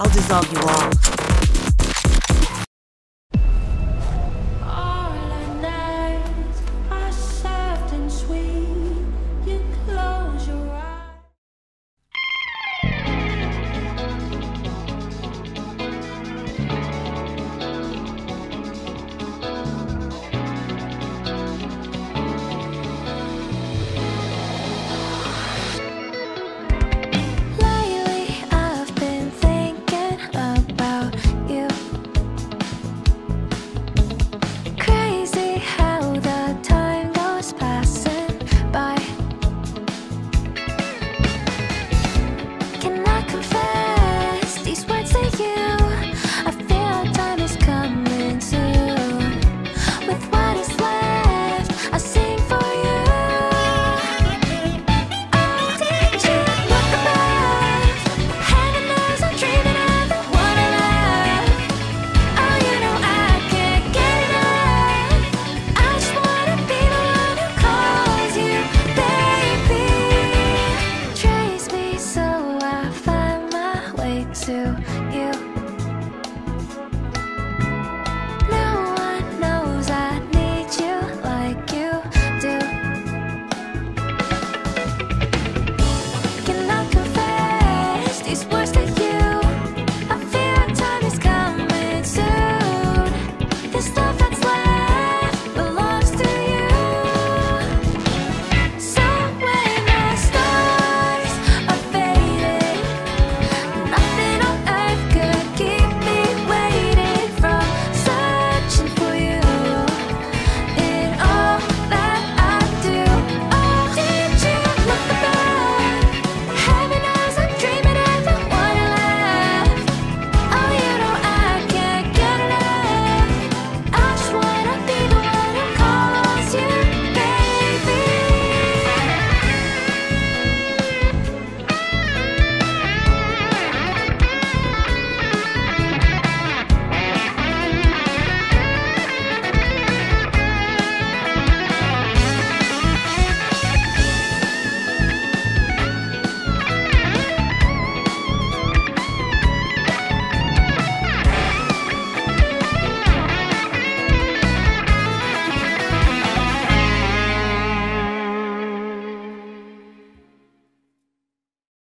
I'll dissolve you all. to